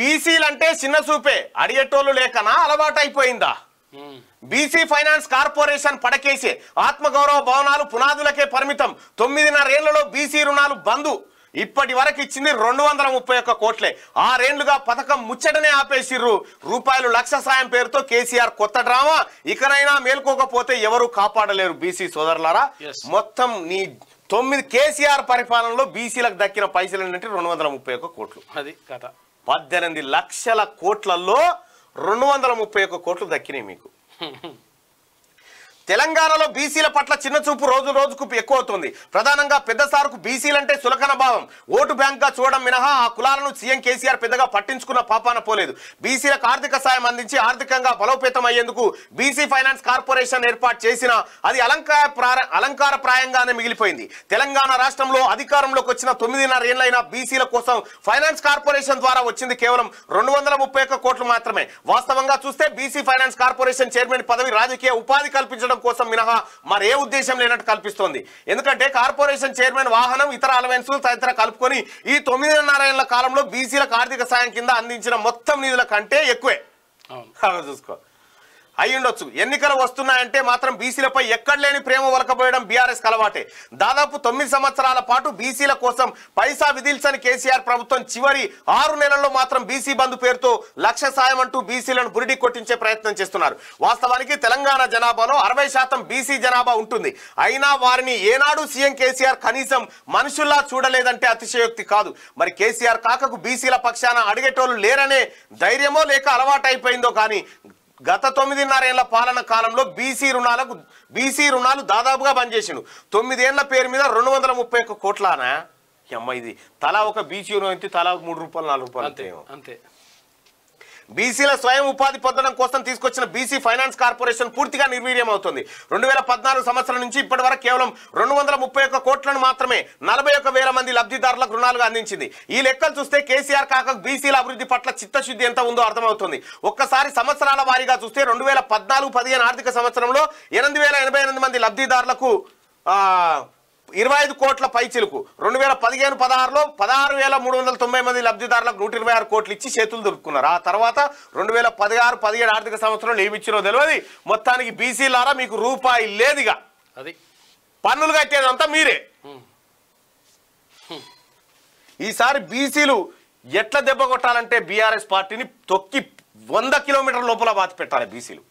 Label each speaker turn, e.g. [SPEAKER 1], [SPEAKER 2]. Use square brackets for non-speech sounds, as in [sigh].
[SPEAKER 1] బీసీలంటే చిన్న చూపే. అడిగేటోళ్ళు లేకనా అలవాటు అయిపోయిందా. బీసీ ఫైనాన్స్ కార్పొరేషన్ పడకేసే. ఆత్మగౌరవ భవనాలు పునాదులకే పరిమితం. తొమ్మిదిన్నరేళ్ళలో బీసీ రుణాలు బంధు ఇప్పటి వరకు ఇచ్చింది రెండు వందల ముప్పై ఒక్క కోట్లే. ఆరేండ్లుగా పథకం ముచ్చటనే ఆపేసిర్రు. రూపాయలు లక్ష సాయం పేరుతో కేసీఆర్ కొత్త డ్రామా. ఇకనైనా మేల్కోకపోతే ఎవరు కాపాడలేరు బీసీ సోదరులారా. మొత్తం నీ తొమ్మిది కేసీఆర్ పరిపాలనలో బీసీలకు దక్కిన పైసలు ఏంటంటే రెండు వందల ముప్పై ఒక్క కోట్లు.
[SPEAKER 2] అది కథ.
[SPEAKER 1] పద్దెనిమిది లక్షల కోట్లలో రెండు వందల ముప్పై ఒక్క కోట్లు దక్కినాయి మీకు. [laughs] తెలంగాణలో బీసీల పట్ల చిన్న చూపు రోజు రోజుకు ఎక్కువ అవుతుంది ప్రధానంగా పెద్ద సార్కు బీసీలంటే సులకన భావం. ఓటు బ్యాంక్గా చూడడం మినహా ఆ కులాలను సీఎం కేసీఆర్ పెద్దగా పట్టించుకున్న పాపాన పోలేదు. బీసీలకు ఆర్థిక సాయం అందించి ఆర్థికంగా బలోపేతం అయ్యేందుకు బీసీ ఫైనాన్స్ కార్పొరేషన్ ఏర్పాటు చేసిన అది అలంకార ప్రార- అలంకార ప్రాయంగానే మిగిలిపోయింది. తెలంగాణ రాష్ట్రంలో అధికారంలోకి వచ్చిన తొమ్మిదిన్నర ఏళ్ళైన బీసీల కోసం ఫైనాన్స్ కార్పొరేషన్ ద్వారా వచ్చింది కేవలం రెండు వందల ముప్పై ఒక్క కోట్లు మాత్రమే. వాస్తవంగా చూస్తే బీసీ ఫైనాన్స్ కార్పొరేషన్ చైర్మన్ పదవి రాజకీయ ఉపాధి కల్పించడం కోసం మినహా మరే ఉద్దేశం లేనట్టు కల్పిస్తోంది. ఎందుకంటే కార్పొరేషన్ చైర్మన్ వాహనం ఇతర అలవెన్సులు తదితర కలుపుకొని ఈ తొమ్మిదిన్నర ఏళ్ళ కాలంలో బీసీలకు ఆర్థిక సాయం కింద అందించిన మొత్తం నిధుల కంటే ఎక్కువే. చూసుకో. అయి ఉండొచ్చు ఎన్నికలు వస్తున్నాయంటే మాత్రం బీసీలపై ఎక్కడ లేని ప్రేమ వలకబోయడం బీఆర్ఎస్ అలవాటే. దాదాపు తొమ్మిది సంవత్సరాల పాటు బీసీల కోసం పైసా విధిల్చని కేసీఆర్ ప్రభుత్వం చివరి ఆరు నెలల్లో మాత్రం బీసీ బంధు పేరుతో లక్ష సాయం అంటూ బీసీలను బురిడి కొట్టించే ప్రయత్నం చేస్తున్నారు. వాస్తవానికి తెలంగాణ జనాభాలో అరవై శాతం బీసీ జనాభా ఉంటుంది. అయినా వారిని ఏనాడు సీఎం కేసీఆర్ కనీసం మనుషుల్లా చూడలేదంటే అతిశయోక్తి కాదు. మరి కేసీఆర్ కాకకు బీసీల పక్షాన అడిగేటోళ్ళు లేరనే ధైర్యమో లేక అలవాటైపోయిందో కానీ గత తొమ్మిదిన్నరేళ్ళ పాలన కాలంలో బీసీ రుణాలకు బీసీ రుణాలు దాదాపుగా బంద్ చేసిండు. తొమ్మిదేళ్ళ పేరు మీద రెండు వందల ముప్పై ఒక్క కోట్లానా? అమ్మ ఇది. తలా ఒక బీసీ రుణం అయితే తలా మూడు రూపాయలు నాలుగు రూపాయలు
[SPEAKER 2] అంతే. అంతే.
[SPEAKER 1] బీసీల స్వయం ఉపాధి పొందడం కోసం తీసుకొచ్చిన బీసీ ఫైనాన్స్ కార్పొరేషన్ పూర్తిగా నిర్వీర్యం అవుతుంది రెండు వేల పద్నాలుగు సంవత్సరం నుంచి ఇప్పటి వరకు కేవలం రెండు వందల ముప్పై ఒక్క కోట్లను మాత్రమే నలభై ఒక్క వేల మంది లబ్ధిదారులకు రుణాలుగా అందించింది. ఈ లెక్కలు చూస్తే కేసీఆర్ కాక బీసీల అభివృద్ధి పట్ల చిత్తశుద్ధి ఎంత ఉందో అర్థమవుతుంది. ఒక్కసారి సంవత్సరాల వారీగా చూస్తే రెండు వేల పద్నాలుగు పదిహేను ఆర్థిక సంవత్సరంలో ఎనిమిది వేల ఎనభై ఎనిమిది మంది లబ్ధిదారులకు ఆ, ఇరవై ఐదు కోట్ల పైచిలుకు రెండు వేల పదిహేను పదహారులో పదహారు వేల మూడు వందల తొంభై మంది లబ్ధిదారులకు నూట ఇరవై ఆరు కోట్లు ఇచ్చి చేతులు దొరుకున్నారు ఆ తర్వాత రెండు వేల పదహారు పదిహేడు ఆర్థిక సంవత్సరంలో ఏమి ఇచ్చినో తెలియదు. మొత్తానికి బీసీలారా మీకు రూపాయి లేదుగా.
[SPEAKER 2] అది.
[SPEAKER 1] పన్నులు కట్టేదంతా మీరే. ఈసారి బీసీలు ఎట్లా దెబ్బ కొట్టాలంటే బీఆర్ఎస్ పార్టీని తొక్కి వంద కిలోమీటర్ల లోపల బాతి పెట్టాలి బీసీలు.